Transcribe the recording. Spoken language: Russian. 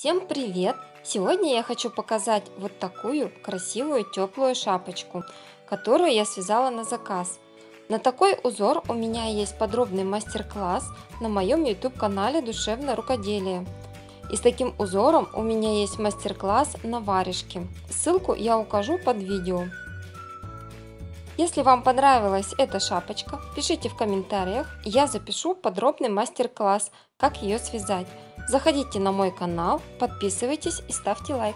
Всем привет! Сегодня я хочу показать вот такую красивую теплую шапочку, которую я связала на заказ. На такой узор у меня есть подробный мастер-класс на моем YouTube канале Душевное рукоделие. И с таким узором у меня есть мастер-класс на варежке. Ссылку я укажу под видео. Если вам понравилась эта шапочка, пишите в комментариях, я запишу подробный мастер-класс, как ее связать. Заходите на мой канал, подписывайтесь и ставьте лайк.